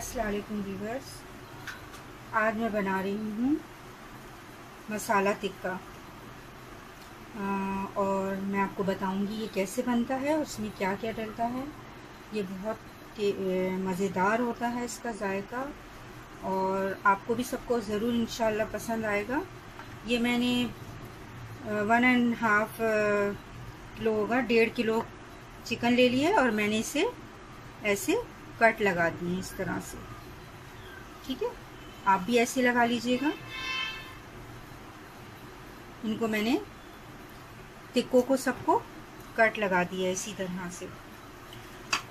असलकुम वीवर्स आज मैं बना रही हूँ मसाला टिक्का। और मैं आपको बताऊँगी ये कैसे बनता है, उसमें क्या क्या डलता है। ये बहुत मज़ेदार होता है इसका जायका। और आपको भी सबको ज़रूर इन पसंद आएगा। ये मैंने वन एंड हाफ़ किलो होगा, डेढ़ किलो चिकन ले लिया और मैंने इसे ऐसे कट लगा दिए इस तरह से। ठीक है? आप भी ऐसे लगा लीजिएगा। इनको मैंने टिक्कों को सबको कट लगा दिया इसी तरह से।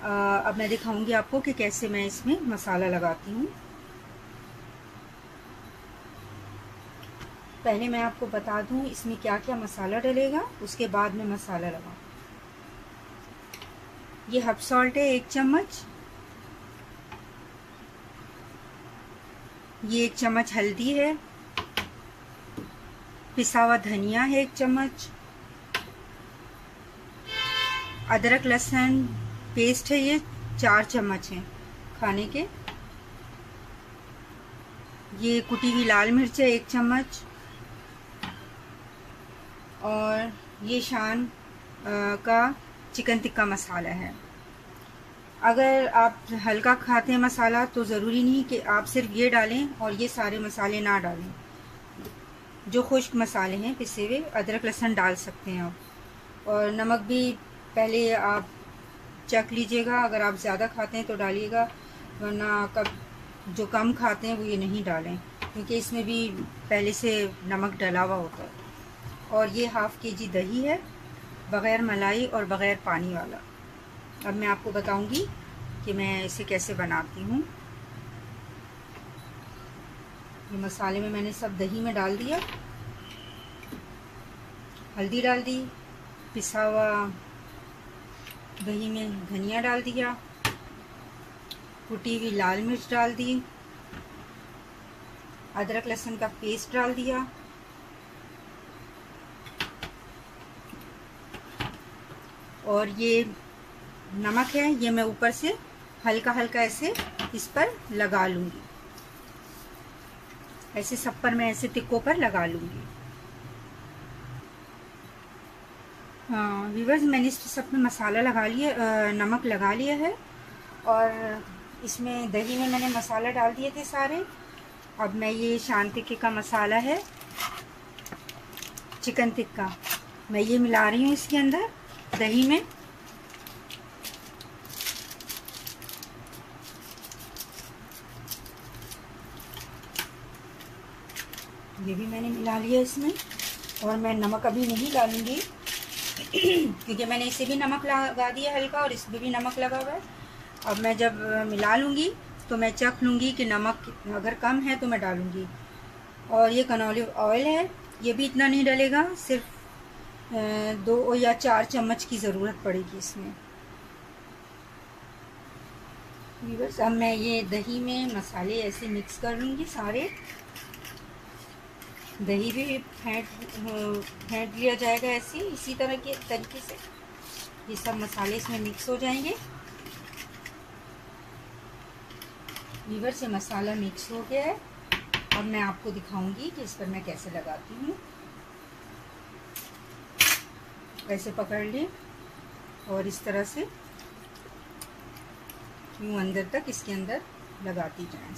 आ, अब मैं दिखाऊँगी आपको कि कैसे मैं इसमें मसाला लगाती हूँ। पहले मैं आपको बता दूँ इसमें क्या क्या मसाला डलेगा उसके बाद में मसाला लगा ये हब सॉल्ट है एक चम्मच। ये एक चम्मच हल्दी है। पिसा हुआ धनिया है एक चम्मच। अदरक लहसुन पेस्ट है ये, चार चम्मच है खाने के। ये कुटी हुई लाल मिर्च है एक चम्मच। और ये शान का चिकन टिक्का मसाला है। अगर आप हल्का खाते हैं मसाला तो ज़रूरी नहीं कि आप सिर्फ़ ये डालें और ये सारे मसाले ना डालें। जो खुश्क मसाले हैं पिसे हुए अदरक, लहसुन डाल सकते हैं आप। और नमक भी पहले आप चख लीजिएगा। अगर आप ज़्यादा खाते हैं तो डालिएगा, वरना कब जो कम खाते हैं, वो ये नहीं डालें, क्योंकि इसमें भी पहले से नमक डला हुआ होता है। और ये हाफ़ के जी दही है, बग़ैर मलाई और बग़ैर पानी वाला। अब मैं आपको बताऊँगी कि मैं इसे कैसे बनाती हूँ। ये मसाले में मैंने सब दही में डाल दिया। हल्दी डाल दी, पिसा हुआ दही में धनिया डाल दिया, कुटी हुई लाल मिर्च डाल दी, अदरक लहसुन का पेस्ट डाल दिया। और ये नमक है, ये मैं ऊपर से हल्का हल्का ऐसे इस पर लगा लूँगी। ऐसे सब पर मैं, ऐसे टिक्कों पर लगा लूँगी। हाँ वीवर्स मैंने इस सब में मसाला लगा लिया नमक लगा लिया है। और इसमें दही में मैंने मसाला डाल दिए थे सारे। अब मैं ये शान टिक्के का मसाला है। चिकन टिक्का। मैं ये मिला रही हूँ इसके अंदर, दही में। ये भी मैंने मिला लिया इसमें और मैं नमक अभी नहीं डालूँगी। क्योंकि मैंने इसे भी नमक लगा दिया हल्का और इसमें भी नमक लगा हुआ है। अब मैं जब मिला लूँगी तो मैं चख लूँगी कि नमक अगर कम है तो मैं डालूँगी। और ये कनौली ऑयल है, ये भी इतना नहीं डलेगा, सिर्फ़ दो या चार चम्मच की ज़रूरत पड़ेगी इसमें। बस, अब मैं ये दही में मसाले ऐसे मिक्स कर लूँगी सारे। दही भी फेंट फेंट लिया जाएगा ऐसे इसी तरह के तरीके से। ये सब मसाले इसमें मिक्स हो जाएँगे। लीवर से मसाला मिक्स हो गया है। अब मैं आपको दिखाऊँगी कि इस पर मैं कैसे लगाती हूँ। ऐसे पकड़ लें और इस तरह से यूँ अंदर तक इसके अंदर लगाती जाए।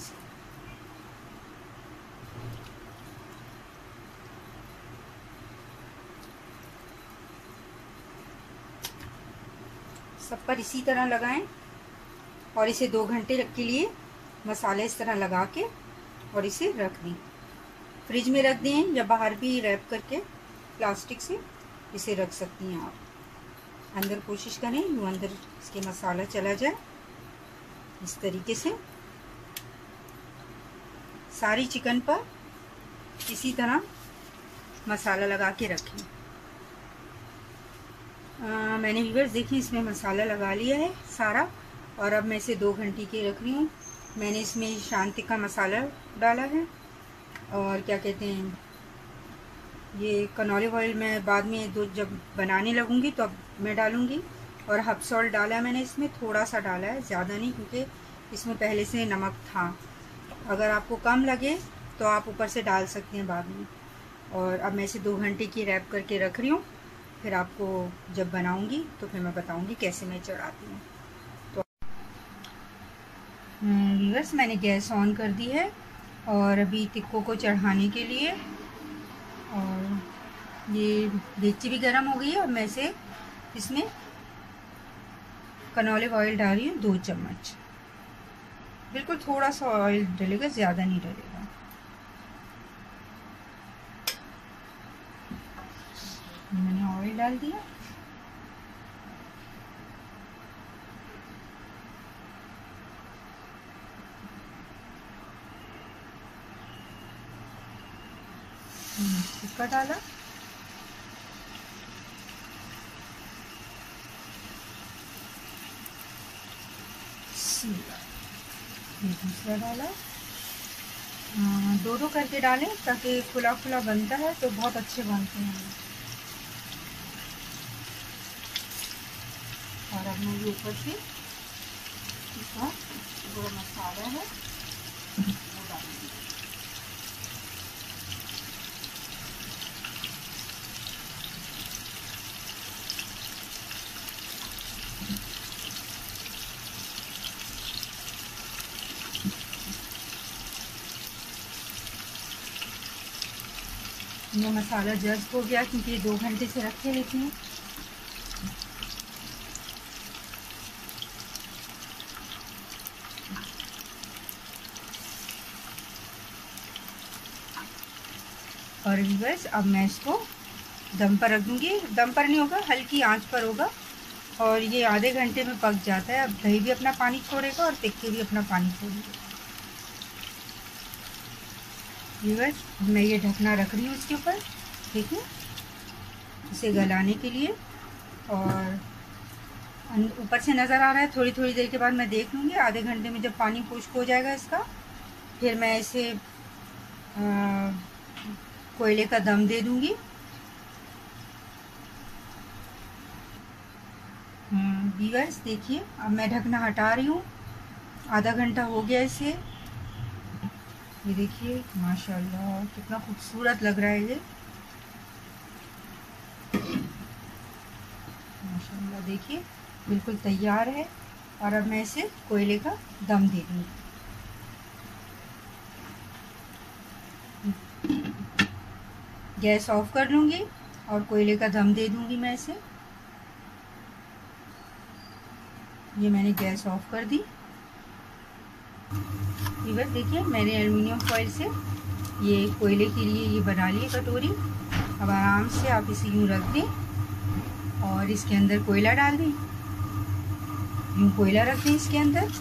पर इसी तरह लगाएँ और इसे दो घंटे के लिए मसाले इस तरह लगा के और इसे रख दें। फ्रिज में रख दें या बाहर भी रैप करके प्लास्टिक से इसे रख सकती हैं आप। अंदर कोशिश करें यूँ अंदर इसके मसाला चला जाए। इस तरीके से सारी चिकन पर इसी तरह मसाला लगा के रखें। आ, मैंने व्यूवर्स देखिए इसमें मसाला लगा लिया है सारा और अब मैं इसे दो घंटे के रख रही हूँ। मैंने इसमें शांति का मसाला डाला है और क्या कहते हैं ये कनौली ऑयल मैं बाद में दो जब बनाने लगूँगी तो अब मैं डालूँगी और हब सॉल्ट डाला है मैंने इसमें थोड़ा सा डाला है ज़्यादा नहीं क्योंकि इसमें पहले से नमक था। अगर आपको कम लगे तो आप ऊपर से डाल सकते हैं बाद में। और अब मैं इसे दो घंटे की रैप करके रख रही हूँ। फिर आपको जब बनाऊँगी तो फिर मैं बताऊँगी कैसे मैं चढ़ाती हूँ। तो व्यूवर्स मैंने गैस ऑन कर दी है और अभी टिक्को को चढ़ाने के लिए और ये डेगची भी गर्म हो गई है और मैं इसे इसमें कनौलिव ऑयल डाल रही हूँ, दो चम्मच। बिल्कुल थोड़ा सा ऑयल डलेगा, ज़्यादा नहीं डलेगा। मैंने ऑयल डाल दिया। टिक्का डाला। दूसरा डाला। दो दो करके डालें ताकि खुला खुला बनता है तो बहुत अच्छे बनते हैं। ये ऊपर से इसका जो मसाला है, वो ये मसाला जज्ब हो गया, क्योंकि ये दो घंटे से रखे लेते हैं और बस अब मैं इसको दम पर रख दूँगी दम पर नहीं होगा, हल्की आँच पर होगा। और ये आधे घंटे में पक जाता है। अब दही भी अपना पानी छोड़ेगा और टिक्के भी अपना पानी छोड़ेगा। व्यूवर्स मैं ये ढकना रख रही हूँ इसके ऊपर। ठीक है? इसे गलाने के लिए। और ऊपर से नज़र आ रहा है। थोड़ी थोड़ी देर के बाद मैं देख लूँगी। आधे घंटे में जब पानी खुश्क हो जाएगा इसका, फिर मैं इसे कोयले का दम दे दूँगी। व्यूवर्स देखिए, अब मैं ढकना हटा रही हूँ। आधा घंटा हो गया इसे। ये देखिए, माशाल्लाह, कितना खूबसूरत लग रहा है ये। माशाल्लाह, देखिए, बिल्कुल तैयार है। और अब मैं इसे कोयले का दम दे दूँगी। गैस ऑफ़ कर लूँगी और कोयले का दम दे दूँगी मैं इसे। ये मैंने गैस ऑफ़ कर दी। बस देखिए, मैंने एलुमिनियम फॉइल से ये कोयले के लिए ये बना ली कटोरी। अब आराम से आप इसे यूँ रख दें और इसके अंदर कोयला डाल दें। यूँ कोयला रख दें इसके अंदर।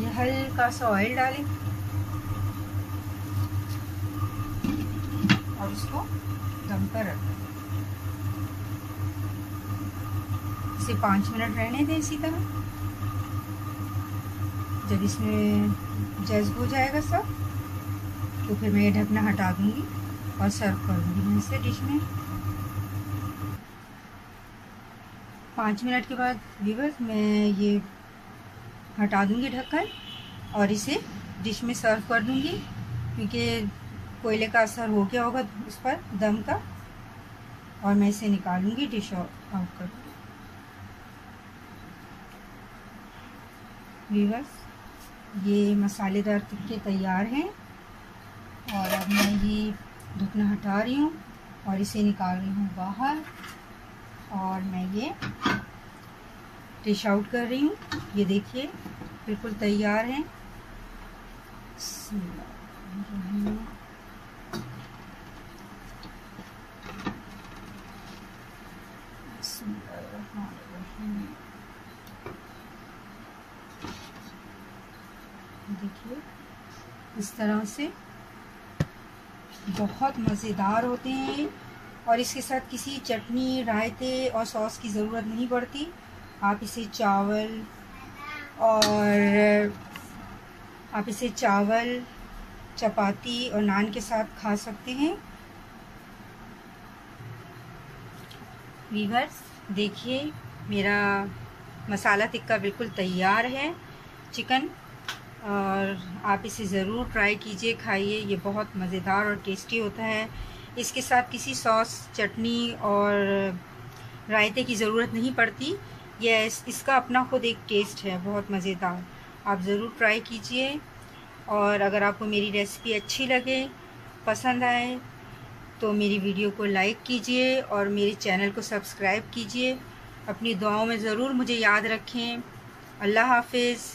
ये हल्का सा ऑयल डालें। और इसको दम पर रख दें। इसे पाँच मिनट रहने दें इसी तरह। जब इसमें जज्ब हो जाएगा सब तो फिर मैं ये ढकना हटा दूँगी और सर्व कर दूँगी इसे डिश में। पाँच मिनट के बाद व्यूवर्स मैं ये हटा दूँगी ढक्कन और इसे डिश में सर्व कर दूँगी, क्योंकि कोयले का असर हो गया होगा उस पर दम का। और मैं इसे निकालूँगी डिश आउट कर वीवर्स ये मसालेदार टिक्के तैयार हैं और अब मैं ये ढकना हटा रही हूँ और इसे निकाल रही हूँ बाहर और मैं ये डिश आउट कर रही हूँ। ये देखिए, बिल्कुल तैयार हैं। देखिए, इस तरह से बहुत मज़ेदार होते हैं और इसके साथ किसी चटनी, रायते और सॉस की ज़रूरत नहीं पड़ती। आप इसे चावल और आप इसे चावल, चपाती और नान के साथ खा सकते हैं। वीवर्स देखिए, मेरा मसाला टिक्का बिल्कुल तैयार है। चिकन, और आप इसे ज़रूर ट्राई कीजिए, खाइए। ये बहुत मज़ेदार और टेस्टी होता है। इसके साथ किसी सॉस चटनी और रायते की ज़रूरत नहीं पड़ती। ये इसका अपना खुद एक टेस्ट है, बहुत मज़ेदार। आप ज़रूर ट्राई कीजिए और अगर आपको मेरी रेसिपी अच्छी लगे, पसंद आए तो मेरी वीडियो को लाइक कीजिए और मेरे चैनल को सब्सक्राइब कीजिए। अपनी दुआओं में ज़रूर मुझे याद रखें। अल्लाह हाफिज़।